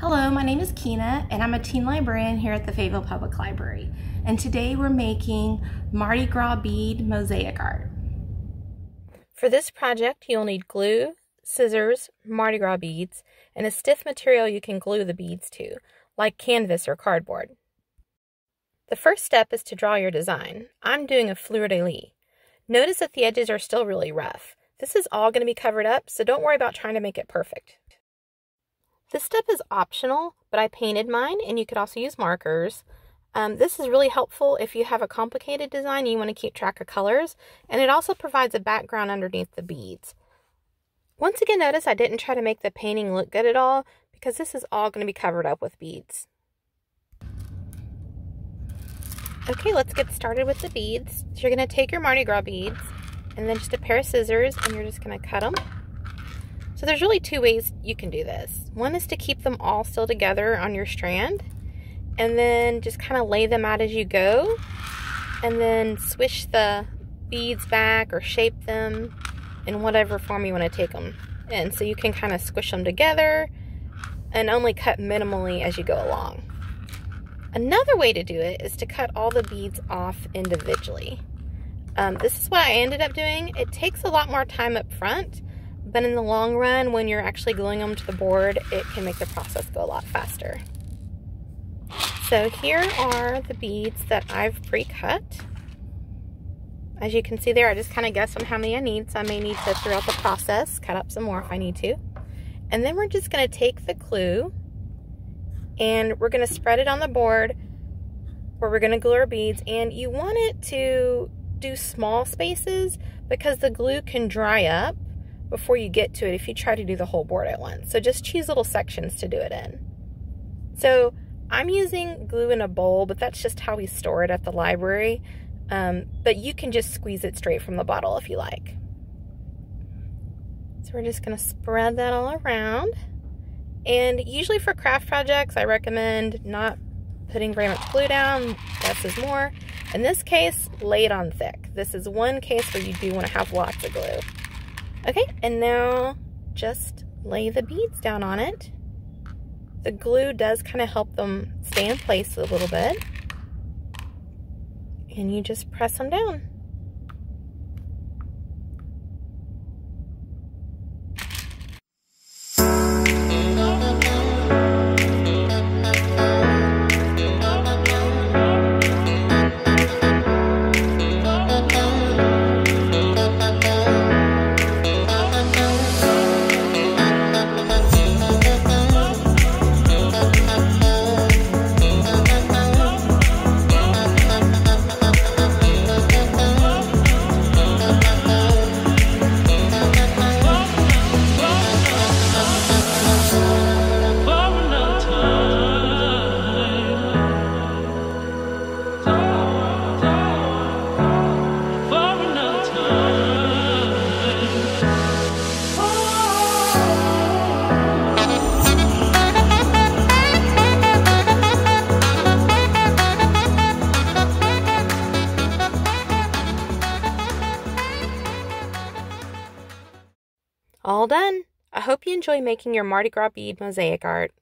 Hello, my name is Kina and I'm a teen librarian here at the Fayetteville Public Library. And today we're making Mardi Gras bead mosaic art. For this project, you'll need glue, scissors, Mardi Gras beads, and a stiff material you can glue the beads to, like canvas or cardboard. The first step is to draw your design. I'm doing a fleur-de-lis. Notice that the edges are still really rough. This is all going to be covered up, so don't worry about trying to make it perfect. This step is optional, but I painted mine and you could also use markers. Um, this is really helpful if you have a complicated design and you want to keep track of colors, and it also provides a background underneath the beads. Once again, notice I didn't try to make the painting look good at all because this is all going to be covered up with beads. Okay, let's get started with the beads. So you're going to take your Mardi Gras beads and then just a pair of scissors and you're just going to cut them so there's really two ways you can do this. One is to keep them all still together on your strand and then just kind of lay them out as you go and then swish the beads back or shape them in whatever form you want to take them in. So you can kind of squish them together and only cut minimally as you go along. Another way to do it is to cut all the beads off individually. Um, this is what I ended up doing. It takes a lot more time up front, but in the long run, when you're actually gluing them to the board, it can make the process go a lot faster. So here are the beads that I've pre-cut. As you can see there, I just kind of guess on how many I need, so I may need to, throughout the process, cut up some more if I need to. And then we're just going to take the glue and we're going to spread it on the board where we're going to glue our beads. And you want it to do small spaces because the glue can dry up before you get to it if you try to do the whole board at once. So just choose little sections to do it in. So I'm using glue in a bowl, but that's just how we store it at the library. Um, but you can just squeeze it straight from the bottle if you like. So we're just gonna spread that all around. And usually for craft projects, I recommend not putting very much glue down, less is more. In this case, lay it on thick. This is one case where you do wanna have lots of glue. Okay, and now just lay the beads down on it. The glue does kind of help them stay in place a little bit. And you just press them down. All done! I hope you enjoy making your Mardi Gras bead mosaic art.